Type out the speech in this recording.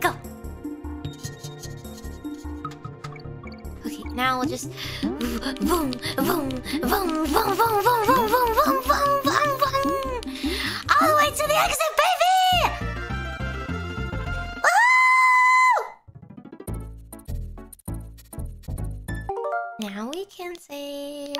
go. Okay, now we'll just boom, boom, boom, boom, boom, boom, boom, boom, boom, boom, boom, boom, boom, all the way to the exit, baby! Woo! Now we can say